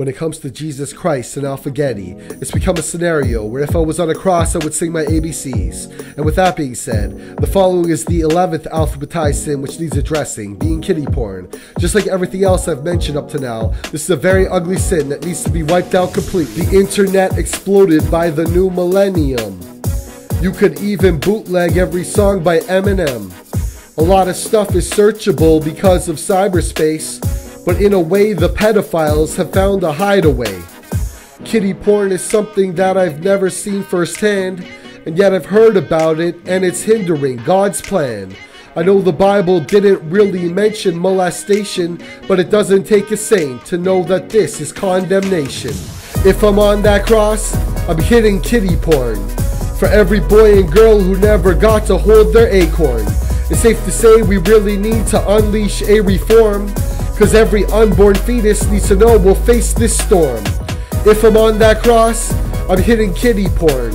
When it comes to Jesus Christ and Alphagetti, it's become a scenario where if I was on a cross, I would sing my ABCs. And with that being said, the following is the 11th alphabetized sin which needs addressing, being kiddy porn. Just like everything else I've mentioned up to now, this is a very ugly sin that needs to be wiped out completely. The internet exploded by the new millennium. You could even bootleg every song by Eminem. A lot of stuff is searchable because of cyberspace but in a way the pedophiles have found a hideaway. Kiddy porn is something that I've never seen firsthand, and yet I've heard about it and it's hindering God's plan. I know the Bible didn't really mention molestation, but it doesn't take a saint to know that this is condemnation. If I'm on that cross, I'm hitting kiddy porn. For every boy and girl who never got to hold their acorn. It's safe to say we really need to unleash a reform Cause every unborn fetus needs to know we'll face this storm. If I'm on that cross, I'm hitting kiddy porn.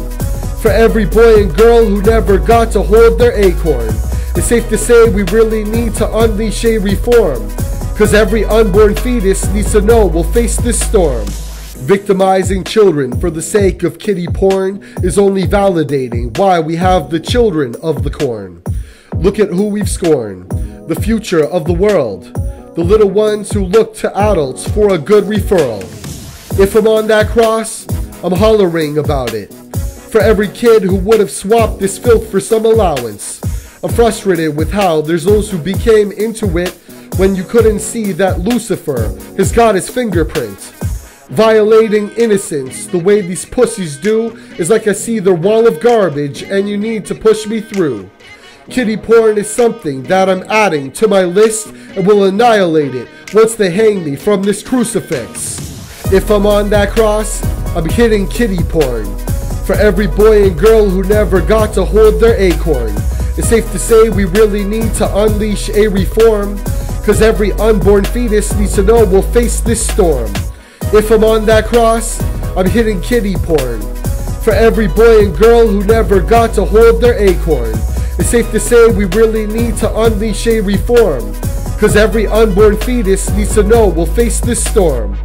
For every boy and girl who never got to hold their acorn. It's safe to say we really need to unleash a reform. Cause every unborn fetus needs to know we'll face this storm. Victimizing children for the sake of kiddy porn is only validating why we have the children of the corn. Look at who we've scorned, the future of the world the little ones who look to adults for a good referral. If I'm on that cross, I'm hollering about it. For every kid who would have swapped this filth for some allowance. I'm frustrated with how there's those who became into it when you couldn't see that Lucifer has got his fingerprint. Violating innocence the way these pussies do is like I see their wall of garbage and you need to push me through. Kiddy porn is something that I'm adding to my list and will annihilate it once they hang me from this crucifix. If I'm on that cross, I'm hitting kiddy porn. For every boy and girl who never got to hold their acorn. It's safe to say we really need to unleash a reform. Cause every unborn fetus needs to know we'll face this storm. If I'm on that cross, I'm hitting kiddy porn. For every boy and girl who never got to hold their acorn. It's safe to say we really need to unleash a reform. Cause every unborn fetus needs to know we'll face this storm.